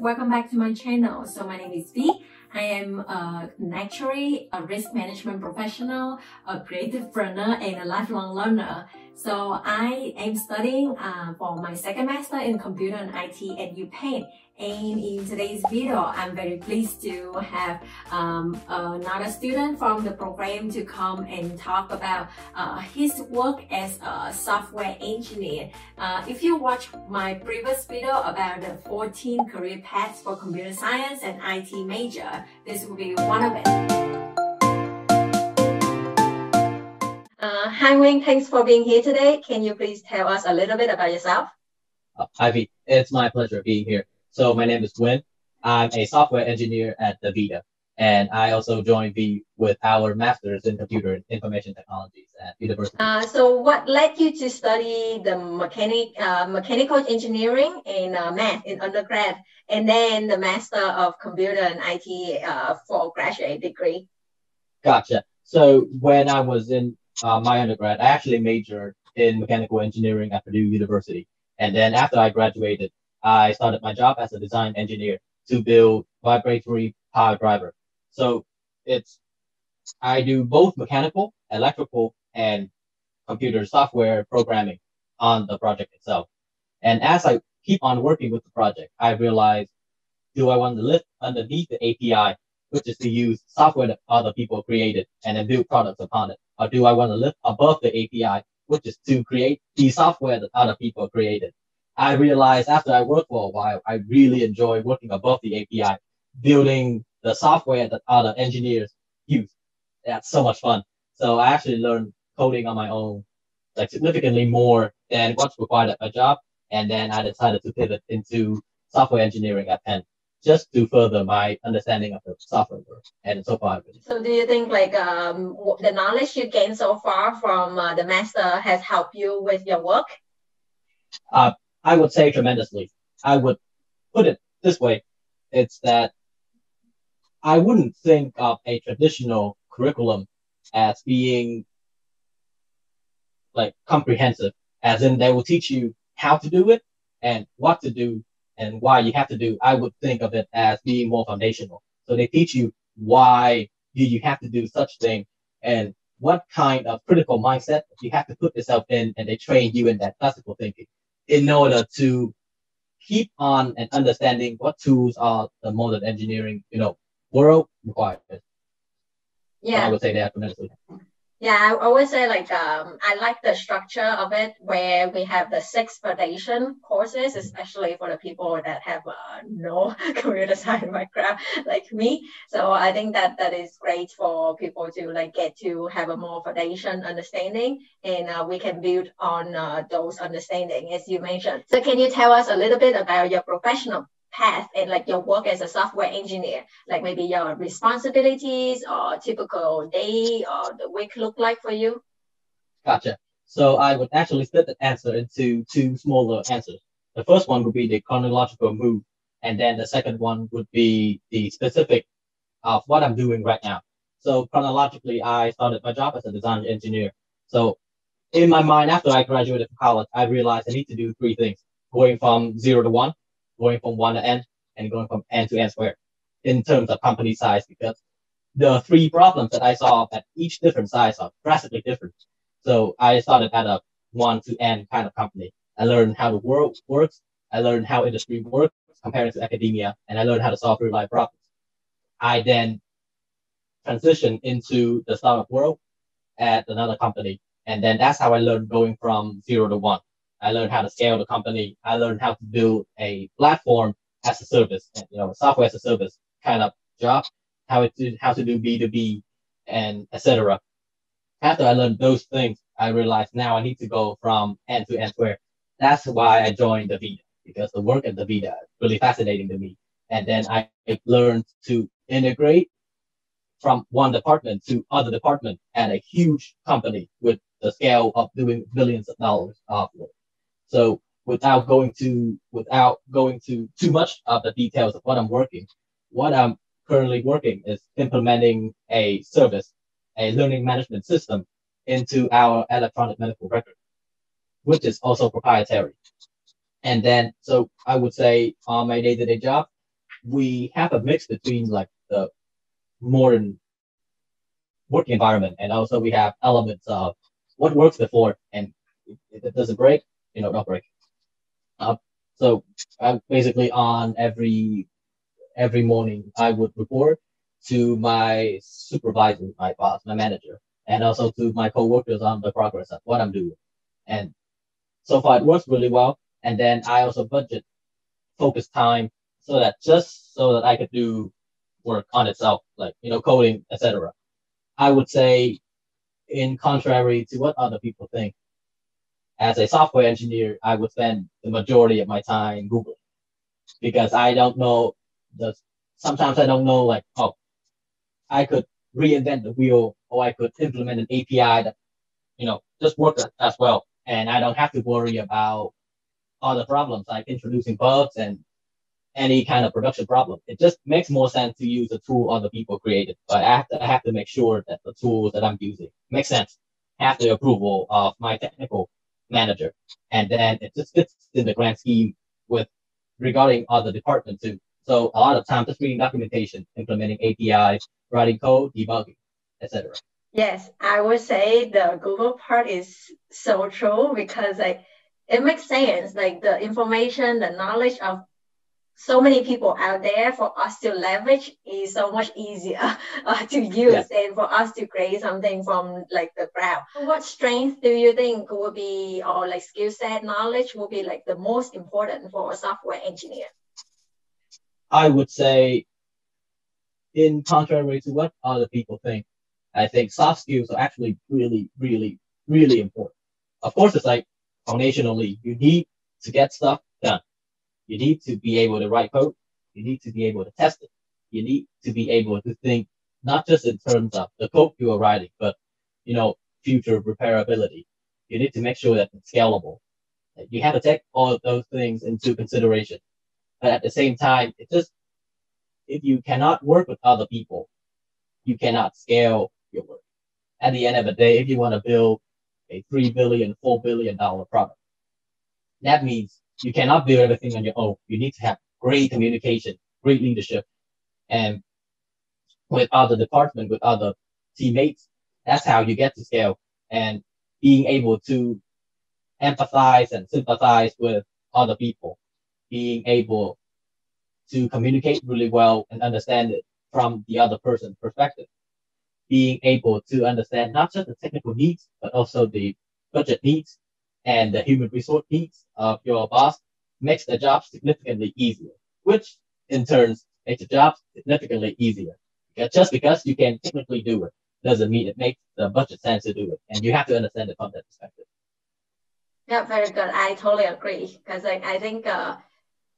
welcome back to my channel. So my name is V. I am actuary, a risk management professional, a creative learner, and a lifelong learner. So I am studying uh, for my second master in computer and IT at UPenn. And in today's video, I'm very pleased to have um, another student from the program to come and talk about uh, his work as a software engineer. Uh, if you watch my previous video about the 14 career paths for computer science and IT major, this will be one of it. Uh, hi Nguyen, thanks for being here today. Can you please tell us a little bit about yourself? Uh, Ivy, it's my pleasure being here. So my name is Nguyen. I'm a software engineer at DaVita, and I also joined V with our master's in computer and information technologies at university. Uh, so what led you to study the mechanic, uh, mechanical engineering and uh, math in undergrad, and then the master of computer and IT uh, for graduate degree? Gotcha. So when I was in uh, my undergrad, I actually majored in mechanical engineering at Purdue University. And then after I graduated, I started my job as a design engineer to build vibratory pile driver. So it's, I do both mechanical, electrical, and computer software programming on the project itself. And as I keep on working with the project, I realized, do I want to live underneath the API, which is to use software that other people created and then build products upon it? Or do I want to live above the API, which is to create the software that other people created? I realized after I worked for a while, I really enjoy working above the API, building the software that other engineers use. That's so much fun. So I actually learned coding on my own, like significantly more than what's required at my job. And then I decided to pivot into software engineering at Penn just to further my understanding of the software. And so far, so do you think like um, the knowledge you gained so far from uh, the master has helped you with your work? Uh, I would say tremendously. I would put it this way: it's that I wouldn't think of a traditional curriculum as being like comprehensive, as in they will teach you how to do it and what to do and why you have to do, I would think of it as being more foundational. So they teach you why do you have to do such thing and what kind of critical mindset you have to put yourself in and they train you in that classical thinking in order to keep on and understanding what tools are the modern engineering, you know, world requires. Yeah. So I would say that tremendously. Yeah, I always say like um, I like the structure of it where we have the six foundation courses, especially for the people that have uh, no computer science background like me. So I think that that is great for people to like get to have a more foundation understanding, and uh, we can build on uh, those understanding as you mentioned. So can you tell us a little bit about your professional path and like your work as a software engineer, like maybe your responsibilities or typical day or the week look like for you? Gotcha. So I would actually split the answer into two smaller answers. The first one would be the chronological move, and then the second one would be the specific of what I'm doing right now. So chronologically, I started my job as a design engineer. So in my mind, after I graduated from college, I realized I need to do three things: going from zero to one, going from one to n and going from n to n squared in terms of company size because the three problems that I saw at each different size are drastically different. So I started at a one to n kind of company. I learned how the world works. I learned how industry works compared to academia, and I learned how to solve real life problems. I then transitioned into the startup world at another company, and then that's how I learned going from zero to one. I learned how to scale the company. I learned how to build a platform as a service, you know, software as a service kind of job, how to how to do B2B and etc. After I learned those things, I realized now I need to go from end to end where that's why I joined the DaVita because the work at the DaVita is really fascinating to me. And then I learned to integrate from one department to other department at a huge company with the scale of doing billions of dollars of work. So without going to without going to too much of the details of what I'm working, what I'm currently working is implementing a service, a learning management system into our electronic medical record, which is also proprietary. And then, so I would say on my day-to-day job, we have a mix between like the modern working environment and also we have elements of what works before and if it doesn't break, you know, don't break. Uh, so I basically on every every morning I would report to my supervisor, my boss, my manager, and also to my coworkers on the progress of what I'm doing. And so far it works really well. And then I also budget focus time so that just so that I could do work on itself, like, you know, coding, etc. I would say in contrary to what other people think, as a software engineer, I would spend the majority of my time Googling because I don't know the, sometimes I don't know like, oh, I could reinvent the wheel or I could implement an API that, you know, just works as well. And I don't have to worry about other problems like introducing bugs and any kind of production problem. It just makes more sense to use a tool other people created. But I have to, I have to make sure that the tools that I'm using make sense, have the approval of my technical manager. And then it just fits in the grand scheme with regarding other departments too. So a lot of times just reading documentation, implementing APIs, writing code, debugging, etc. Yes, I would say the Google part is so true because like it makes sense. Like the information, the knowledge of so many people out there for us to leverage is so much easier uh, to use yeah. and for us to create something from like the ground. What strength do you think would be or like skill set knowledge will be like the most important for a software engineer? I would say in contrary to what other people think, I think soft skills are actually really, really, really important. Of course, it's like foundationally, you need to get stuff done you need to be able to write code. You need to be able to test it. You need to be able to think not just in terms of the code you are writing, but you know, future repairability. You need to make sure that it's scalable. You have to take all of those things into consideration. But at the same time, it just if you cannot work with other people, you cannot scale your work. At the end of the day, if you want to build a three billion, four billion dollar product, that means you cannot do everything on your own. You need to have great communication, great leadership, and with other department, with other teammates. That's how you get to scale and being able to empathize and sympathize with other people, being able to communicate really well and understand it from the other person's perspective, being able to understand not just the technical needs, but also the budget needs and the human resource needs of your boss makes the job significantly easier, which in turn makes the job significantly easier. Just because you can technically do it doesn't mean it makes the budget sense to do it. And you have to understand it from that perspective. Yeah, very good. I totally agree. Because like, I think uh,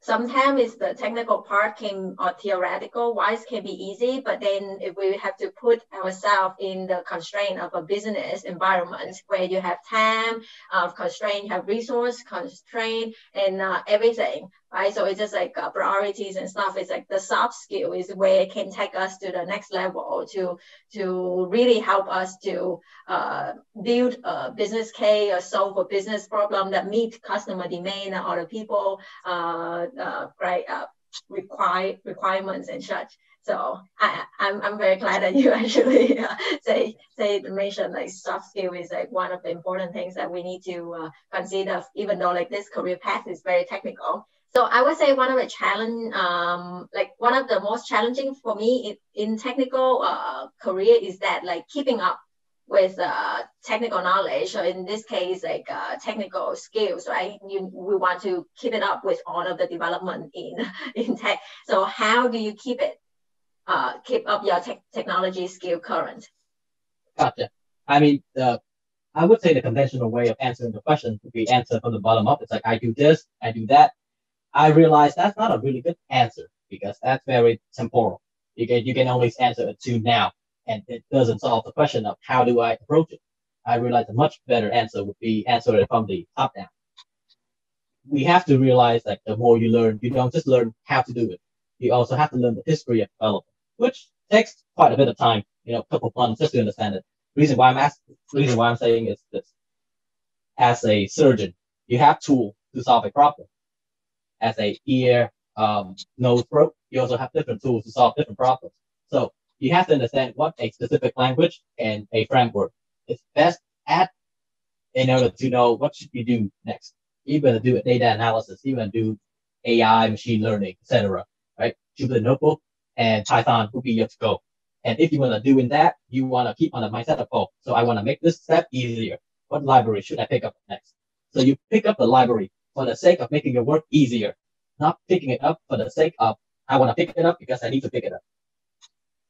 sometimes the technical part can or theoretical wise can be easy but then if we have to put ourselves in the constraint of a business environment where you have time of uh, constraint you have resource constraint and uh, everything right? So it's just like uh, priorities and stuff. It's like the soft skill is where it can take us to the next level to to really help us to uh, build a business case or solve a business problem that meet customer demand or the people uh, uh, right uh, require requirements and such. So I, I'm, I'm very glad that you actually uh, say say mention like soft skill is like one of the important things that we need to uh, consider, even though like this career path is very technical. So I would say one of the challenge, um, like one of the most challenging for me in, in technical uh, career is that like keeping up with uh, technical knowledge. So in this case, like uh, technical skills, right? You, we want to keep it up with all of the development in in tech. So how do you keep it, uh, keep up your te- technology skill current? Gotcha. I mean, the I would say the conventional way of answering the question would be answer from the bottom up. It's like I do this, I do that, I realized that's not a really good answer because that's very temporal. You can, you can only answer it to now and it doesn't solve the question of how do I approach it. I realized a much better answer would be answer it from the top down. We have to realize that the more you learn, you don't just learn how to do it. You also have to learn the history of development, which takes quite a bit of time, you know, a couple of months just to understand it. Reason why I'm asking, reason why I'm saying is this. As a surgeon, you have tools to solve a problem as a ear, um, nose broke, you also have different tools to solve different problems. So you have to understand what a specific language and a framework is best at in order to know what should you do next. Even to do a data analysis, even do AI, machine learning, etc. Right? Jupyter Notebook and Python will be your to go. And if you want to do in that, you want to keep on the mindset of, oh, so I want to make this step easier. What library should I pick up next? So you pick up the library for the sake of making your work easier, not picking it up for the sake of, I want to pick it up because I need to pick it up.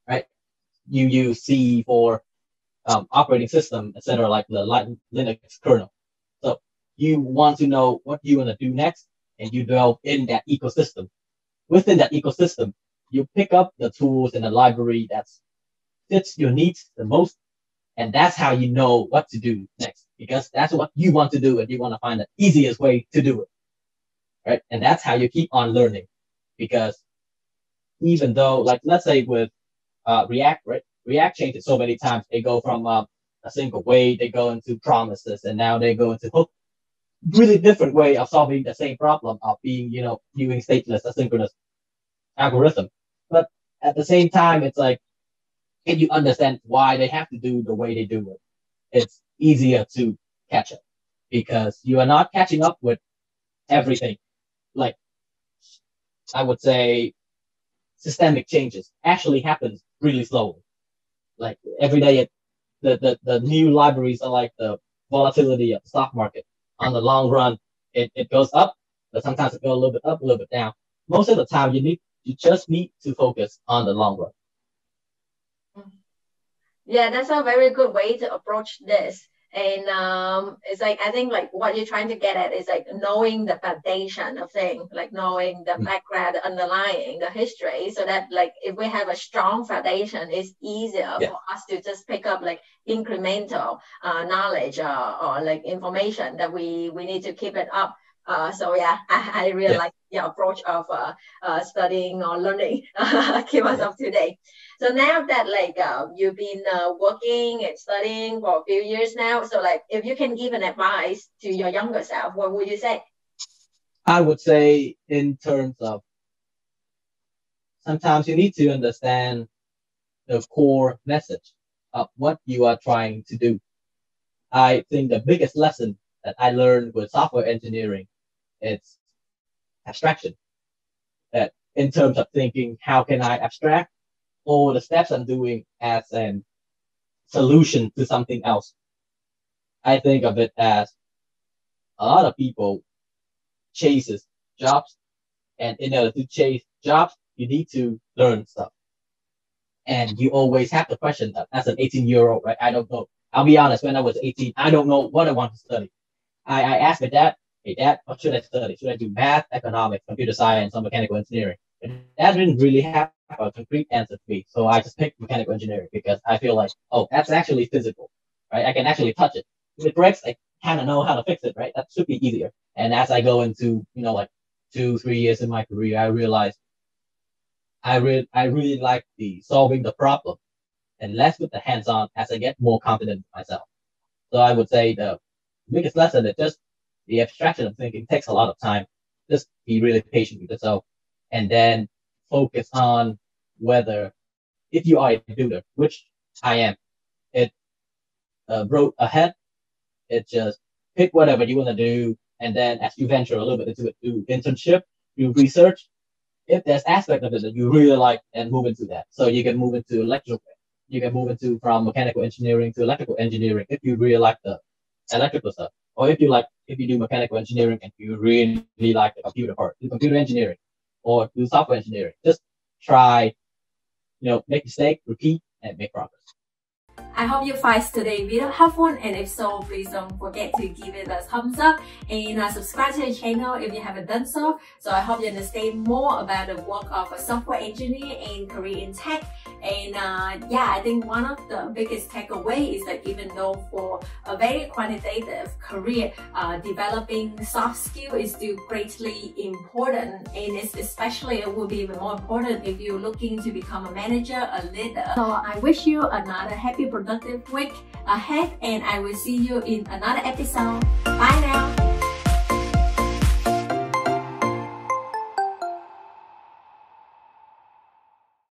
Right? You use C for um, operating system, etc., like the Linux kernel. So you want to know what you want to do next, and you delve in that ecosystem. Within that ecosystem, you pick up the tools and the library that fits your needs the most. And that's how you know what to do next because that's what you want to do and you want to find the easiest way to do it. Right. And that's how you keep on learning because even though, like, let's say with uh, React, right? React changes so many times. They go from uh, a single way, they go into promises, and now they go into hook. Really different way of solving the same problem of being, you know, using stateless asynchronous algorithm. But at the same time, it's like, can you understand why they have to do the way they do it? It's easier to catch up because you are not catching up with everything. Like, I would say systemic changes actually happens really slowly. Like every day, it, the, the, the new libraries are like the volatility of the stock market. On the long run, it, it goes up, but sometimes it goes a little bit up, a little bit down. Most of the time, you need you just need to focus on the long run. Yeah, that's a very good way to approach this. And um, it's like I think like what you're trying to get at is like knowing the foundation of things, like knowing the mm. background, the underlying, the history, so that like if we have a strong foundation, it's easier yeah. for us to just pick up like incremental uh, knowledge uh, or like information that we we need to keep it up uh, so yeah, I, I really yeah. like your approach of uh, uh, studying or learning, keep us up to date. So now that like uh, you've been uh, working and studying for a few years now, so like if you can give an advice to your younger self, what would you say? I would say in terms of sometimes you need to understand the core message of what you are trying to do. I think the biggest lesson that I learned with software engineering it's abstraction. That in terms of thinking, how can I abstract all the steps I'm doing as a solution to something else? I think of it as a lot of people chases jobs, and in order to chase jobs, you need to learn stuff. And you always have the question that as an 18 year old, right? I don't know. I'll be honest, when I was 18, I don't know what I want to study. I, I asked my dad, dad, what should I study? Should I do math, economics, computer science, or mechanical engineering? And dad didn't really have a concrete answer for me. So I just picked mechanical engineering because I feel like, oh, that's actually physical, right? I can actually touch it. If it breaks, I kind of know how to fix it, right? That should be easier. And as I go into, you know, like two, three years in my career, I realized I really, I really like the solving the problem and less with the hands-on as I get more confident myself. So I would say the biggest lesson is just the abstraction of thinking takes a lot of time. Just be really patient with yourself and then focus on whether if you are a builder, which I am, it uh, wrote ahead. It just pick whatever you want to do. And then as you venture a little bit into it, do internship, do research. If there's aspect of it that you really like and move into that. So you can move into electrical, you can move into from mechanical engineering to electrical engineering if you really like the electrical stuff. Or if you like, if you do mechanical engineering and you really like the computer part, do computer engineering or do software engineering. Just try, you know, make mistake, repeat, and make progress. I hope you find today's video helpful and if so, please don't forget to give it a thumbs up and uh, subscribe to the channel if you haven't done so. So I hope you understand more about the work of a software engineer in tech. And uh, yeah, I think one of the biggest takeaway is that even though for a very quantitative career, uh, developing soft skill is still greatly important. And it's especially it will be even more important if you're looking to become a manager, a leader. So I wish you another happy productive week ahead and I will see you in another episode. Bye now!